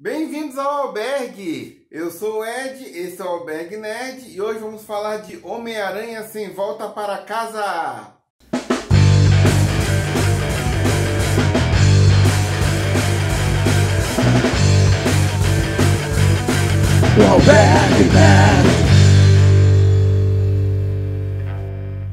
Bem-vindos ao Albergue! Eu sou o Ed, esse é o Albergue Nerd e hoje vamos falar de Homem-Aranha Sem Volta para Casa! Albergue Nerd!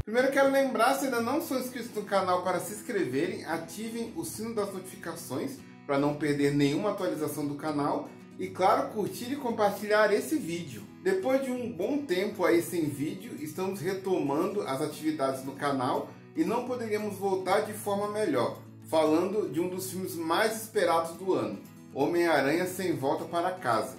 Primeiro quero lembrar, se ainda não são inscritos no canal, para se inscreverem, ativem o sino das notificações para não perder nenhuma atualização do canal e claro, curtir e compartilhar esse vídeo. Depois de um bom tempo aí sem vídeo, estamos retomando as atividades no canal e não poderíamos voltar de forma melhor, falando de um dos filmes mais esperados do ano, Homem-Aranha Sem Volta para Casa,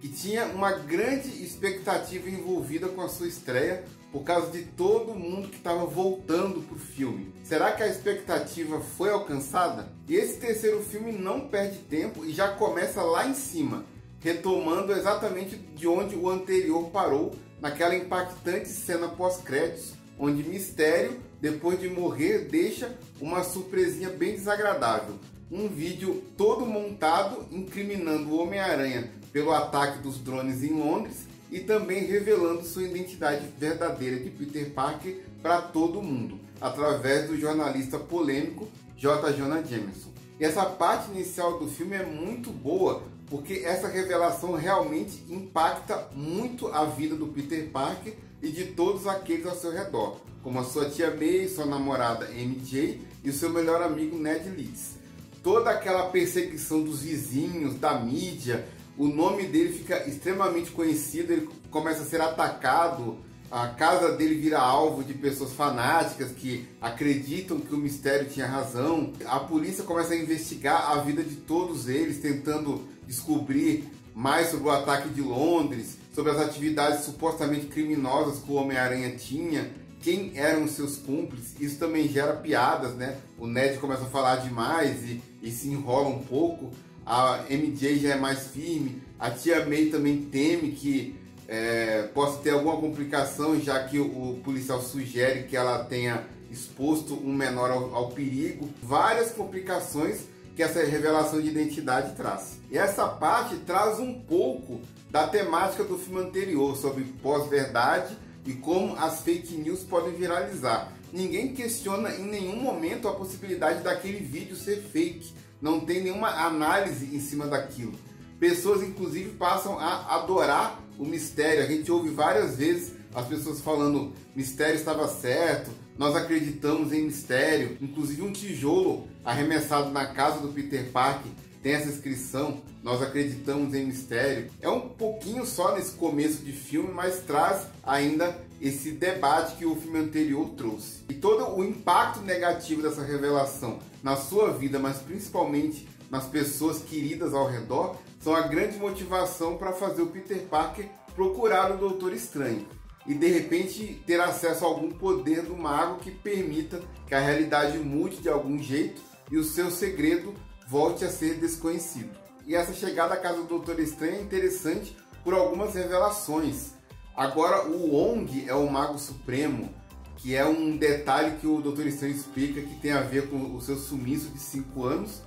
que tinha uma grande expectativa envolvida com a sua estreia por causa de todo mundo que estava voltando para o filme. Será que a expectativa foi alcançada? E esse terceiro filme não perde tempo e já começa lá em cima, retomando exatamente de onde o anterior parou, naquela impactante cena pós-créditos, onde Mistério, depois de morrer, deixa uma surpresinha bem desagradável. Um vídeo todo montado incriminando o Homem-Aranha pelo ataque dos drones em Londres e também revelando sua identidade verdadeira de Peter Parker para todo mundo, através do jornalista polêmico J. Jonah Jameson. E essa parte inicial do filme é muito boa, porque essa revelação realmente impacta muito a vida do Peter Parker e de todos aqueles ao seu redor, como a sua tia May, sua namorada MJ e o seu melhor amigo Ned Leeds. Toda aquela perseguição dos vizinhos, da mídia, o nome dele fica extremamente conhecido, ele começa a ser atacado, a casa dele vira alvo de pessoas fanáticas que acreditam que o mistério tinha razão. A polícia começa a investigar a vida de todos eles, tentando descobrir mais sobre o ataque de Londres, sobre as atividades supostamente criminosas que o Homem-Aranha tinha, quem eram seus cúmplices. Isso também gera piadas, né? O Ned começa a falar demais e, e se enrola um pouco a MJ já é mais firme, a tia May também teme que é, possa ter alguma complicação, já que o, policial sugere que ela tenha exposto um menor ao, ao perigo. Várias complicações que essa revelação de identidade traz. E essa parte traz um pouco da temática do filme anterior, sobre pós-verdade e como as fake news podem viralizar. Ninguém questiona em nenhum momento a possibilidade daquele vídeo ser fake não tem nenhuma análise em cima daquilo. Pessoas, inclusive, passam a adorar o mistério. A gente ouve várias vezes as pessoas falando: mistério estava certo, nós acreditamos em mistério. Inclusive, um tijolo arremessado na casa do Peter Parker tem essa inscrição: Nós acreditamos em mistério. É um pouquinho só nesse começo de filme, mas traz ainda esse debate que o filme anterior trouxe. E todo o impacto negativo dessa revelação na sua vida, mas principalmente nas pessoas queridas ao redor, são a grande motivação para fazer o Peter Parker procurar o Doutor Estranho e de repente ter acesso a algum poder do mago que permita que a realidade mude de algum jeito e o seu segredo volte a ser desconhecido. E essa chegada à casa do Doutor Estranho é interessante por algumas revelações. Agora o Wong é o Mago Supremo, que é um detalhe que o Doutor Estranho explica que tem a ver com o seu sumiço de 5 anos.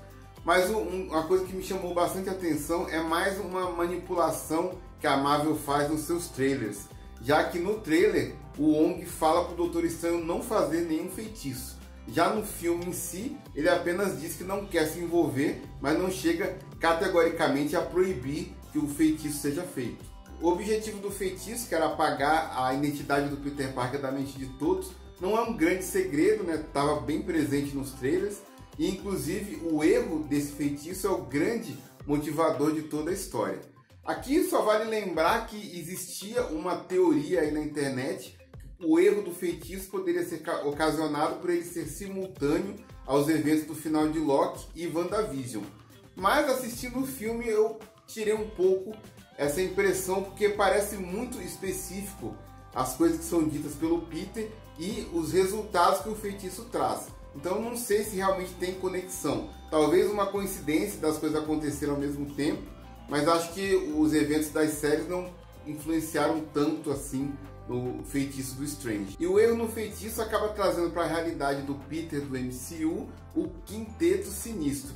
Mas uma coisa que me chamou bastante atenção é mais uma manipulação que a Marvel faz nos seus trailers. Já que no trailer o Wong fala para o Doutor Estranho não fazer nenhum feitiço. Já no filme em si, ele apenas diz que não quer se envolver, mas não chega categoricamente a proibir que o feitiço seja feito. O objetivo do feitiço, que era apagar a identidade do Peter Parker da mente de todos, não é um grande segredo, né? Tava bem presente nos trailers. E inclusive o erro desse feitiço é o grande motivador de toda a história. Aqui só vale lembrar que existia uma teoria aí na internet que o erro do feitiço poderia ser ocasionado por ele ser simultâneo aos eventos do final de Loki e WandaVision. Mas assistindo o filme eu tirei um pouco essa impressão porque parece muito específico as coisas que são ditas pelo Peter e os resultados que o feitiço traz. Então não sei se realmente tem conexão. Talvez uma coincidência das coisas acontecerem ao mesmo tempo, mas acho que os eventos das séries não influenciaram tanto assim no feitiço do Strange. E o erro no feitiço acaba trazendo para a realidade do Peter do MCU o quinteto sinistro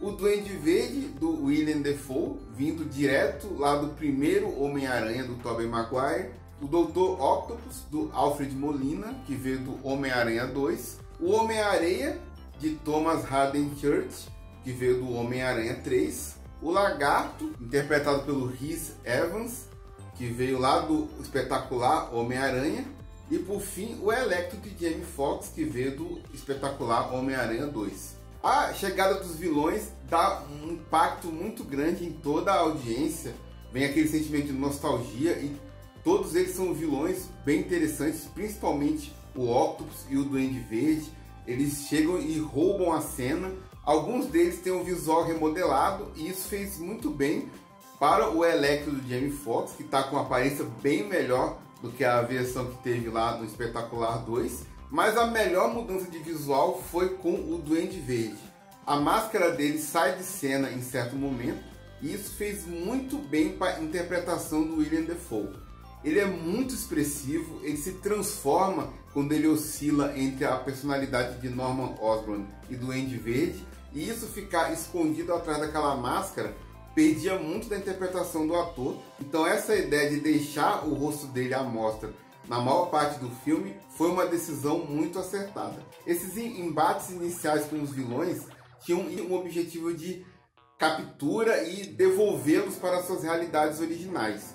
o Duende Verde do William Defoe, vindo direto lá do primeiro Homem-Aranha do Tobey Maguire, o Dr. Octopus do Alfred Molina, que veio do Homem-Aranha 2, o Homem-Areia de Thomas Harden Church, que veio do Homem-Aranha 3, o Lagarto, interpretado pelo Rhys Evans, que veio lá do espetacular Homem-Aranha, e por fim o Electro de Jamie Foxx, que veio do espetacular Homem-Aranha 2. A chegada dos vilões dá um impacto muito grande em toda a audiência, vem aquele sentimento de nostalgia e todos eles são vilões bem interessantes, principalmente o Octopus e o Duende Verde. Eles chegam e roubam a cena. Alguns deles têm um visual remodelado e isso fez muito bem para o Electro do Jamie Foxx, que está com uma aparência bem melhor do que a versão que teve lá no Espetacular 2. Mas a melhor mudança de visual foi com o Duende Verde. A máscara dele sai de cena em certo momento e isso fez muito bem para a interpretação do William Defoe. Ele é muito expressivo, ele se transforma quando ele oscila entre a personalidade de Norman Osborn e do Duende Verde, e isso ficar escondido atrás daquela máscara perdia muito da interpretação do ator. Então essa ideia de deixar o rosto dele à mostra na maior parte do filme foi uma decisão muito acertada. Esses embates iniciais com os vilões tinham um objetivo de captura e devolvê-los para suas realidades originais.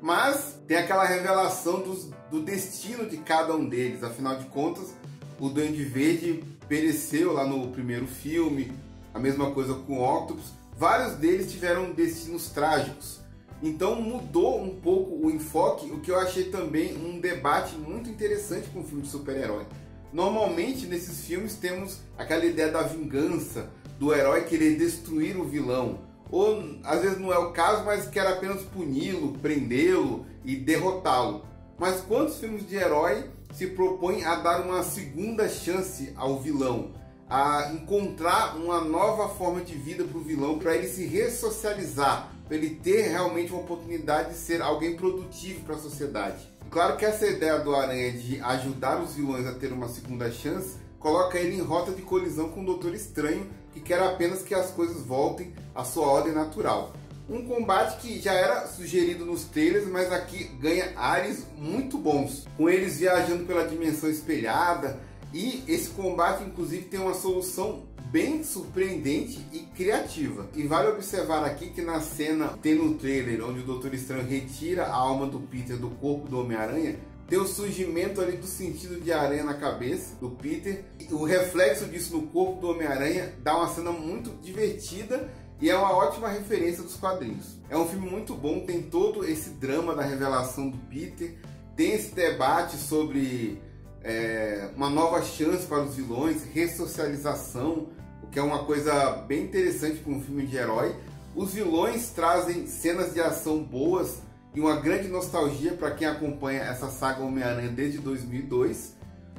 Mas tem aquela revelação dos, do destino de cada um deles. Afinal de contas, o Duende Verde pereceu lá no primeiro filme, a mesma coisa com o Octopus vários deles tiveram destinos trágicos. Então mudou um pouco o enfoque, o que eu achei também um debate muito interessante com o filme de super-herói. Normalmente nesses filmes temos aquela ideia da vingança, do herói querer destruir o vilão. Ou às vezes não é o caso, mas quer apenas puni-lo, prendê-lo e derrotá-lo. Mas quantos filmes de herói se propõem a dar uma segunda chance ao vilão? a encontrar uma nova forma de vida para o vilão, para ele se ressocializar, para ele ter realmente uma oportunidade de ser alguém produtivo para a sociedade. Claro que essa ideia do Aranha de ajudar os vilões a ter uma segunda chance coloca ele em rota de colisão com o Doutor Estranho, que quer apenas que as coisas voltem à sua ordem natural. Um combate que já era sugerido nos trailers, mas aqui ganha ares muito bons, com eles viajando pela dimensão espelhada, e esse combate, inclusive, tem uma solução bem surpreendente e criativa. E vale observar aqui que na cena, tem no trailer, onde o Doutor Estranho retira a alma do Peter do corpo do Homem-Aranha, tem o surgimento ali do sentido de aranha na cabeça do Peter. O reflexo disso no corpo do Homem-Aranha dá uma cena muito divertida e é uma ótima referência dos quadrinhos. É um filme muito bom, tem todo esse drama da revelação do Peter, tem esse debate sobre é, uma nova chance para os vilões, ressocialização, o que é uma coisa bem interessante para um filme de herói. Os vilões trazem cenas de ação boas e uma grande nostalgia para quem acompanha essa saga Homem-Aranha desde 2002.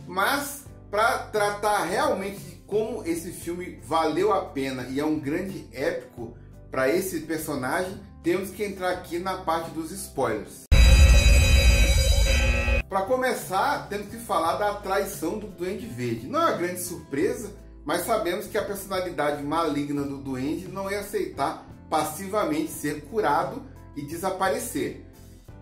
Mas para tratar realmente de como esse filme valeu a pena e é um grande épico para esse personagem, temos que entrar aqui na parte dos spoilers. Para começar, temos que falar da traição do Duende Verde. Não é uma grande surpresa, mas sabemos que a personalidade maligna do Duende não ia aceitar passivamente ser curado e desaparecer.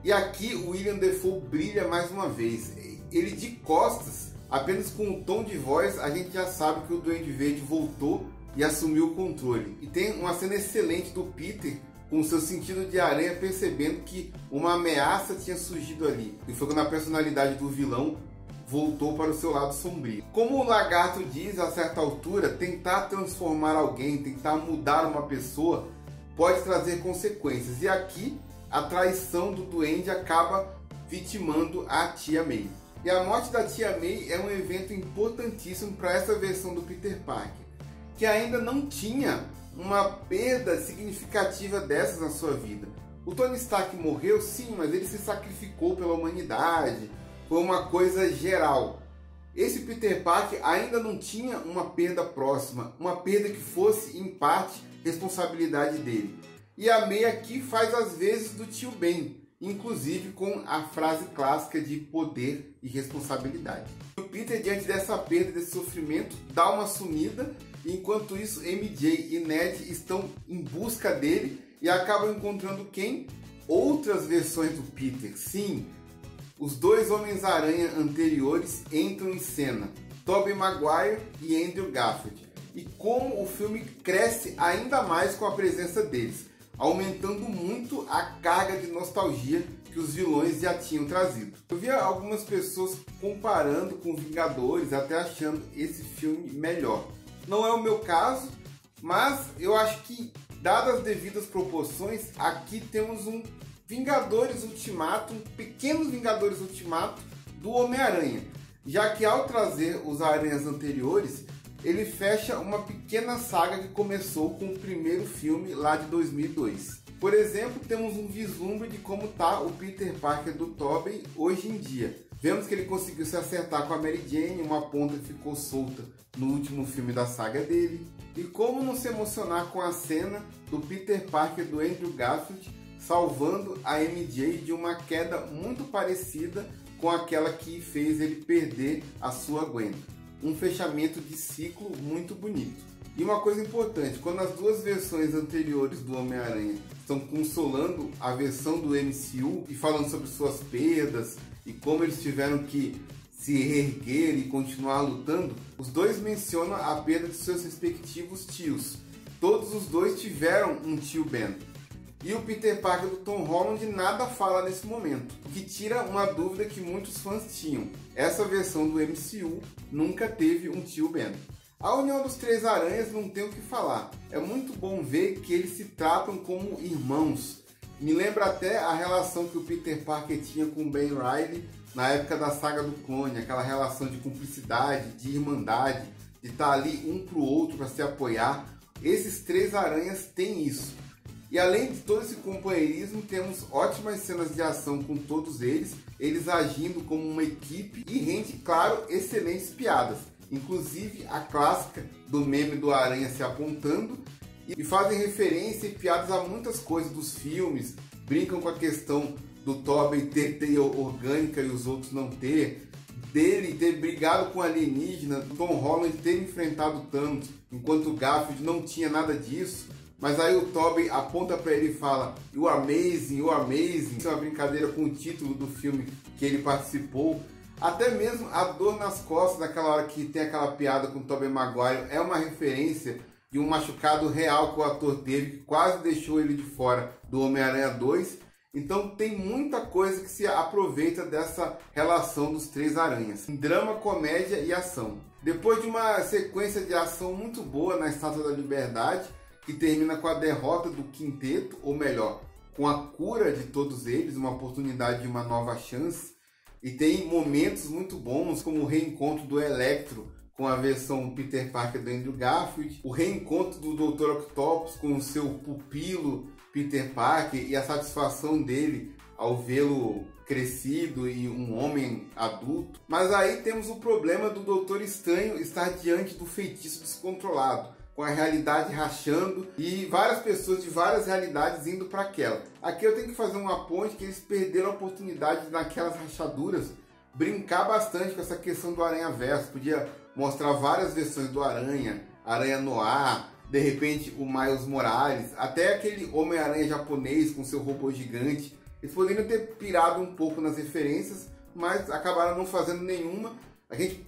E aqui o William Defoe brilha mais uma vez. Ele de costas, apenas com um tom de voz, a gente já sabe que o Duende Verde voltou e assumiu o controle. E tem uma cena excelente do Peter com seu sentido de aranha percebendo que uma ameaça tinha surgido ali. E foi quando a personalidade do vilão voltou para o seu lado sombrio. Como o lagarto diz a certa altura, tentar transformar alguém, tentar mudar uma pessoa pode trazer consequências. E aqui a traição do duende acaba vitimando a tia May. E a morte da tia May é um evento importantíssimo para essa versão do Peter Parker, que ainda não tinha uma perda significativa dessas na sua vida. O Tony Stark morreu, sim, mas ele se sacrificou pela humanidade, foi uma coisa geral. Esse Peter Parker ainda não tinha uma perda próxima, uma perda que fosse, em parte, responsabilidade dele. E a May aqui faz as vezes do tio Ben, inclusive com a frase clássica de poder e responsabilidade. O Peter, diante dessa perda, desse sofrimento, dá uma sumida Enquanto isso, MJ e Ned estão em busca dele e acabam encontrando quem? Outras versões do Peter. Sim, os dois Homens-Aranha anteriores entram em cena, Tobey Maguire e Andrew Garfield. E como o filme cresce ainda mais com a presença deles, aumentando muito a carga de nostalgia que os vilões já tinham trazido. Eu via algumas pessoas comparando com Vingadores, até achando esse filme melhor. Não é o meu caso, mas eu acho que, dadas as devidas proporções, aqui temos um Vingadores Ultimato, um pequeno Vingadores Ultimato do Homem-Aranha, já que ao trazer os aranhas anteriores, ele fecha uma pequena saga que começou com o primeiro filme lá de 2002. Por exemplo, temos um vislumbre de como está o Peter Parker do Tobey hoje em dia. Vemos que ele conseguiu se acertar com a Mary Jane, uma ponta ficou solta no último filme da saga dele. E como não se emocionar com a cena do Peter Parker do Andrew Garfield salvando a MJ de uma queda muito parecida com aquela que fez ele perder a sua Gwen. Um fechamento de ciclo muito bonito. E uma coisa importante, quando as duas versões anteriores do Homem-Aranha estão consolando a versão do MCU e falando sobre suas perdas e como eles tiveram que se reerguer e continuar lutando, os dois mencionam a perda de seus respectivos tios. Todos os dois tiveram um tio Ben. E o Peter Parker do Tom Holland nada fala nesse momento, o que tira uma dúvida que muitos fãs tinham. Essa versão do MCU nunca teve um tio Ben. A união dos três aranhas não tem o que falar. É muito bom ver que eles se tratam como irmãos. Me lembra até a relação que o Peter Parker tinha com o Ben Riley na época da saga do clone, aquela relação de cumplicidade, de irmandade, de estar ali um pro outro para se apoiar. Esses três aranhas têm isso. E além de todo esse companheirismo, temos ótimas cenas de ação com todos eles, eles agindo como uma equipe e rende, claro, excelentes piadas. Inclusive a clássica do meme do Aranha se apontando e fazem referência e piadas a muitas coisas dos filmes, brincam com a questão do Tobey ter teia orgânica e os outros não ter, dele ter brigado com alienígena, Tom Holland ter enfrentado Thanos, enquanto o Garfield não tinha nada disso. Mas aí o Toby aponta para ele e fala are amazing, are amazing. Isso é uma brincadeira com o título do filme que ele participou. Até mesmo a dor nas costas, naquela hora que tem aquela piada com o Tobey Maguire, é uma referência de um machucado real que o ator teve, que quase deixou ele de fora do Homem-Aranha 2. Então tem muita coisa que se aproveita dessa relação dos três aranhas. Drama, comédia e ação. Depois de uma sequência de ação muito boa na Estátua da Liberdade, que termina com a derrota do quinteto, ou melhor, com a cura de todos eles, uma oportunidade de uma nova chance. E tem momentos muito bons, como o reencontro do Electro com a versão Peter Parker do Andrew Garfield, o reencontro do Dr. Octopus com o seu pupilo Peter Parker e a satisfação dele ao vê-lo crescido e um homem adulto. Mas aí temos o problema do Doutor Estranho estar diante do feitiço descontrolado com a realidade rachando e várias pessoas de várias realidades indo para aquela. Aqui eu tenho que fazer uma ponte que eles perderam a oportunidade naquelas rachaduras brincar bastante com essa questão do Aranha Verso. Podia mostrar várias versões do Aranha, Aranha Noir, de repente o Miles Morales, até aquele Homem-Aranha japonês com seu robô gigante. Eles poderiam ter pirado um pouco nas referências, mas acabaram não fazendo nenhuma. A gente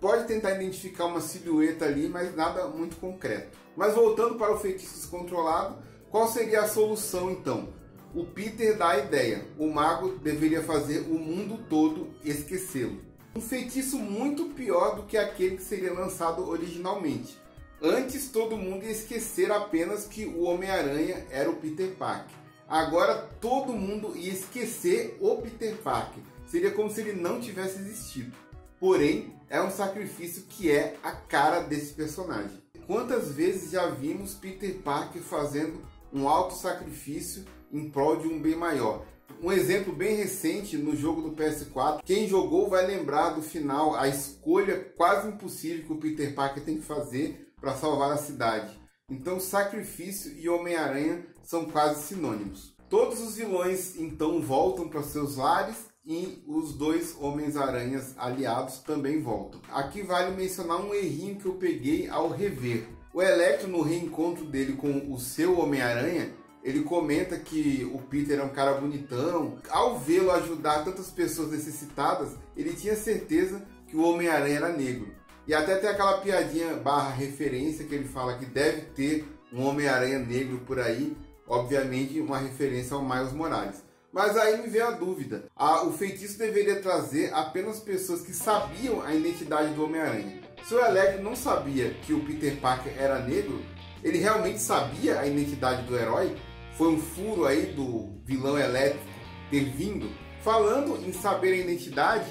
pode tentar identificar uma silhueta ali, mas nada muito concreto. Mas voltando para o feitiço descontrolado, qual seria a solução então? O Peter dá a ideia: o mago deveria fazer o mundo todo esquecê-lo. Um feitiço muito pior do que aquele que seria lançado originalmente. Antes todo mundo ia esquecer apenas que o Homem-Aranha era o Peter Parker. Agora todo mundo ia esquecer o Peter Parker. Seria como se ele não tivesse existido. Porém, é um sacrifício que é a cara desse personagem. Quantas vezes já vimos Peter Parker fazendo um alto sacrifício em prol de um bem maior? Um exemplo bem recente no jogo do PS4, quem jogou vai lembrar do final, a escolha quase impossível que o Peter Parker tem que fazer para salvar a cidade. Então, sacrifício e Homem-Aranha são quase sinônimos. Todos os vilões então voltam para seus lares e os dois Homens-Aranhas aliados também voltam. Aqui vale mencionar um errinho que eu peguei ao rever. O Electro, no reencontro dele com o seu Homem-Aranha, ele comenta que o Peter é um cara bonitão. Ao vê-lo ajudar tantas pessoas necessitadas, ele tinha certeza que o Homem-Aranha era negro. E até tem aquela piadinha barra referência que ele fala que deve ter um Homem-Aranha negro por aí, obviamente uma referência ao Miles Morales. Mas aí me veio a dúvida: o feitiço deveria trazer apenas pessoas que sabiam a identidade do Homem-Aranha. Se o Electro não sabia que o Peter Parker era negro, ele realmente sabia a identidade do herói? Foi um furo aí do vilão elétrico ter vindo? Falando em saber a identidade,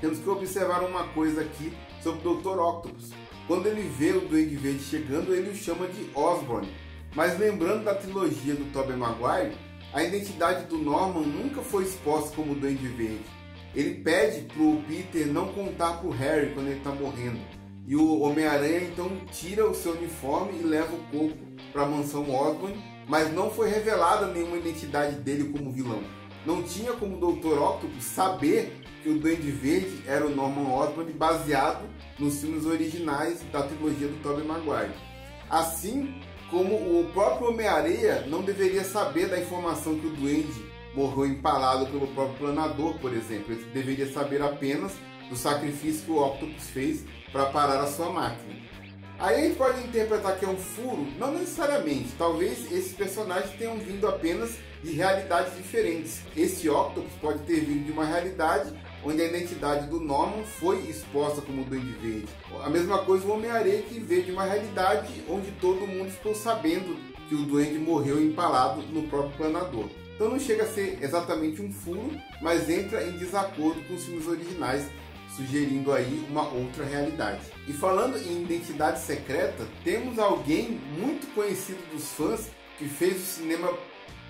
temos que observar uma coisa aqui sobre o Dr. Octopus. Quando ele vê o Duende Verde chegando, ele o chama de Osborn. Mas lembrando da trilogia do Tobey Maguire, a identidade do Norman nunca foi exposta como Duende Verde. Ele pede pro Peter não contar pro Harry quando ele está morrendo. E o Homem-Aranha então tira o seu uniforme e leva o corpo para a mansão Osborn, mas não foi revelada nenhuma identidade dele como vilão. Não tinha como o Dr. Octopus saber que o Duende Verde era o Norman Osborn baseado nos filmes originais da trilogia do Tobey Maguire. Assim como o próprio Homem-Areia não deveria saber da informação que o Duende morreu empalado pelo próprio planador, por exemplo. Ele deveria saber apenas do sacrifício que o Octopus fez para parar a sua máquina. Aí a gente pode interpretar que é um furo? Não necessariamente. Talvez esses personagens tenham vindo apenas de realidades diferentes. Esse Octopus pode ter vindo de uma realidade onde a identidade do Norman foi exposta como Duende Verde. A mesma coisa o Homem-Aranha que veio de uma realidade onde todo mundo ficou sabendo que o Duende morreu empalado no próprio planador. Então não chega a ser exatamente um furo, mas entra em desacordo com os filmes originais, sugerindo aí uma outra realidade. E falando em identidade secreta, temos alguém muito conhecido dos fãs que fez o cinema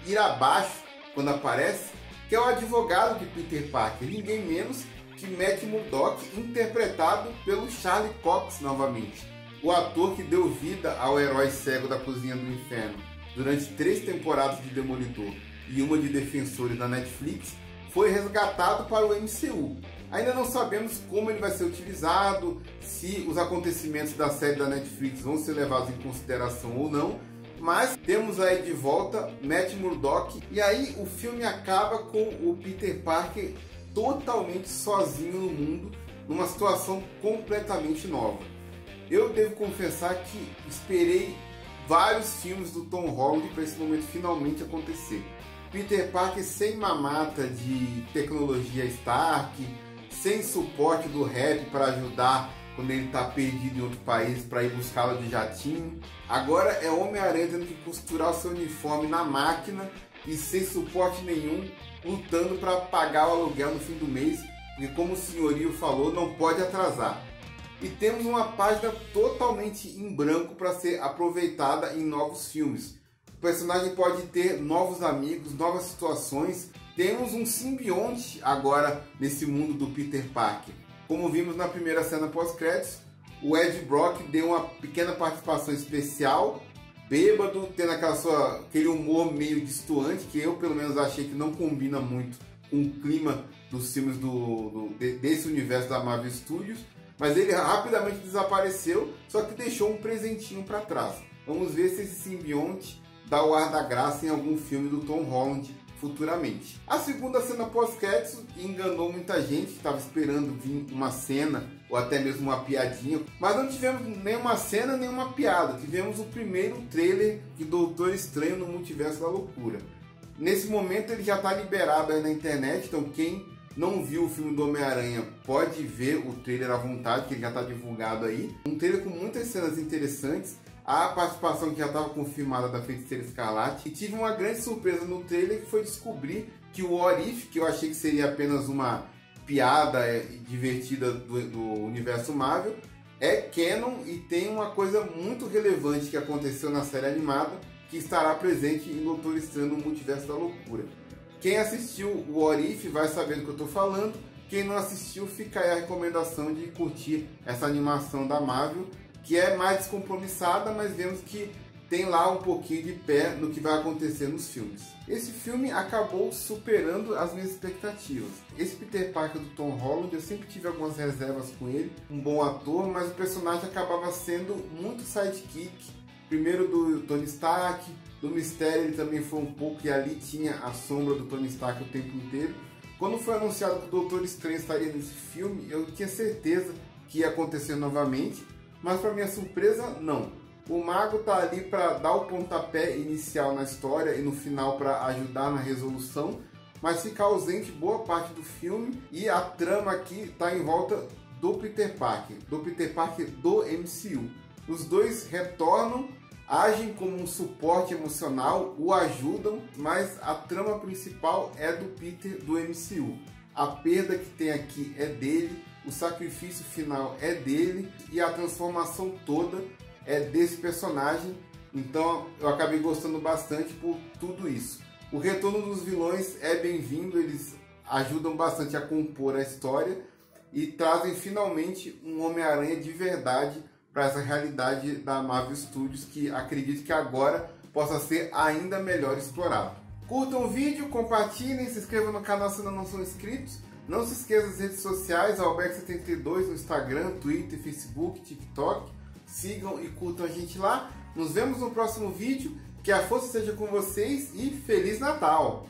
ir abaixo quando aparece, que é o advogado de Peter Parker, ninguém menos que Matt Murdock, interpretado pelo Charlie Cox novamente, o ator que deu vida ao herói cego da Cozinha do Inferno durante três temporadas de Demolidor e uma de Defensores da Netflix, foi resgatado para o MCU. Ainda não sabemos como ele vai ser utilizado, se os acontecimentos da série da Netflix vão ser levados em consideração ou não, mas temos aí de volta Matt Murdock e aí o filme acaba com o Peter Parker totalmente sozinho no mundo, numa situação completamente nova. Eu devo confessar que esperei vários filmes do Tom Holland para esse momento finalmente acontecer. Peter Parker sem mamata de tecnologia Stark, sem suporte do rap para ajudar quando ele está perdido em outro país para ir buscá-lo de jatinho. Agora é Homem-Aranha tendo que costurar o seu uniforme na máquina e sem suporte nenhum, lutando para pagar o aluguel no fim do mês, e como o senhorio falou, não pode atrasar. E temos uma página totalmente em branco para ser aproveitada em novos filmes. O personagem pode ter novos amigos, novas situações. Temos um simbionte agora nesse mundo do Peter Parker como vimos na primeira cena pós-créditos, o Ed Brock deu uma pequena participação especial, bêbado, tendo aquela sua, aquele humor meio distoante, que eu pelo menos achei que não combina muito com o clima dos filmes do, do desse universo da Marvel Studios. Mas ele rapidamente desapareceu, só que deixou um presentinho para trás. Vamos ver se esse simbionte dá o ar da graça em algum filme do Tom Holland futuramente. A segunda cena pós-créditos enganou muita gente que estava esperando vir uma cena ou até mesmo uma piadinha, mas não tivemos nenhuma cena nem uma piada. Tivemos o primeiro trailer de Doutor Estranho no Multiverso da Loucura. Nesse momento ele já está liberado aí na internet, então quem não viu o filme do Homem-Aranha pode ver o trailer à vontade, que ele já está divulgado aí. Um trailer com muitas cenas interessantes a participação que já estava confirmada da Feiticeira Escarlate. E tive uma grande surpresa no trailer que foi descobrir que o Orif, que eu achei que seria apenas uma piada é, divertida do, do universo Marvel, é canon e tem uma coisa muito relevante que aconteceu na série animada que estará presente em Doutor Estranho no Multiverso da Loucura. Quem assistiu o Orif vai saber do que eu estou falando. Quem não assistiu, fica aí a recomendação de curtir essa animação da Marvel que é mais descompromissada, mas vemos que tem lá um pouquinho de pé no que vai acontecer nos filmes. Esse filme acabou superando as minhas expectativas. Esse Peter Parker do Tom Holland, eu sempre tive algumas reservas com ele, um bom ator, mas o personagem acabava sendo muito sidekick. Primeiro do Tony Stark, do Mistério ele também foi um pouco e ali tinha a sombra do Tony Stark o tempo inteiro. Quando foi anunciado que o Doutor Estranho estaria nesse filme, eu tinha certeza que ia acontecer novamente, mas para minha surpresa, não. O mago tá ali para dar o pontapé inicial na história e no final para ajudar na resolução, mas fica ausente boa parte do filme e a trama aqui está em volta do Peter Parker, do Peter Parker do MCU. Os dois retornam, agem como um suporte emocional, o ajudam, mas a trama principal é do Peter do MCU. A perda que tem aqui é dele, o sacrifício final é dele e a transformação toda é desse personagem. Então eu acabei gostando bastante por tudo isso. O retorno dos vilões é bem-vindo, eles ajudam bastante a compor a história e trazem finalmente um Homem-Aranha de verdade para essa realidade da Marvel Studios que acredito que agora possa ser ainda melhor explorado. Curtam o vídeo, compartilhem, se inscrevam no canal se ainda não são inscritos. Não se esqueça das redes sociais, Alberto72 no Instagram, Twitter, Facebook, TikTok sigam e curtam a gente lá. Nos vemos no próximo vídeo. Que a força seja com vocês e Feliz Natal!